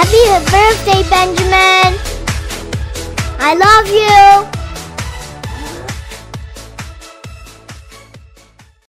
Happy birthday, Benjamin. I love you.